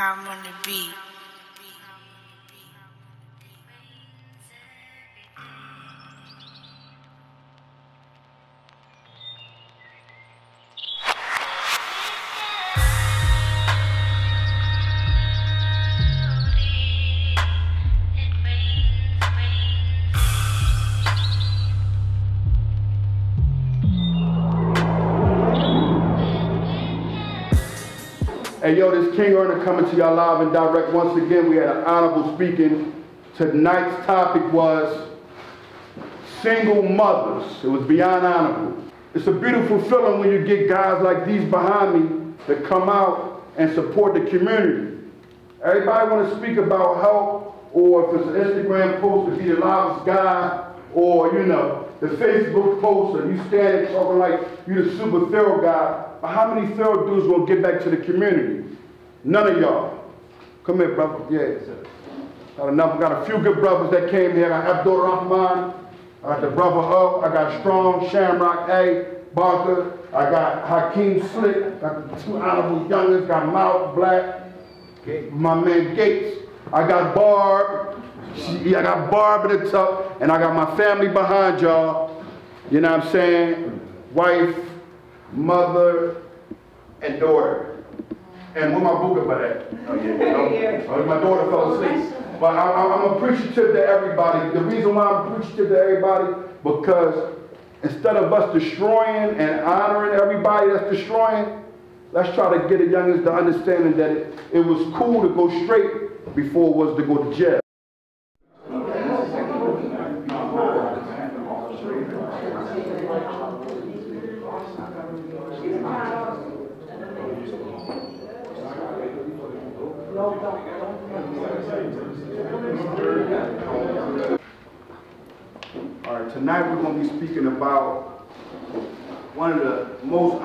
harmony beat. Hey, yo, this King Earner coming to y'all live and direct. Once again, we had an honorable speaking. Tonight's topic was single mothers. It was beyond honorable. It's a beautiful feeling when you get guys like these behind me that come out and support the community. Everybody want to speak about help, or if it's an Instagram post, if be the loudest guy, or you know, the Facebook post, and you standing talking like you the super thorough guy. But how many thorough dudes will get back to the community? None of y'all. Come here, brother. Yeah. Got enough. Got a few good brothers that came here. I got Abdul Rahman. I got the brother Up. I got Strong, Shamrock A, Barker. I got Hakeem Slick. Got the two honorable youngins. Got Mount Black. My man Gates. I got Barb. She, I got Barb in the top. And I got my family behind y'all. You know what I'm saying? Wife, mother, and daughter. And where my booker by that? Oh, yeah. Oh, oh, my daughter fell asleep. But I, I'm appreciative to everybody. The reason why I'm appreciative to everybody, because instead of us destroying and honoring everybody that's destroying, let's try to get the youngest to understanding that it, it was cool to go straight before it was to go to jail. All right, tonight we're going to be speaking about one of the most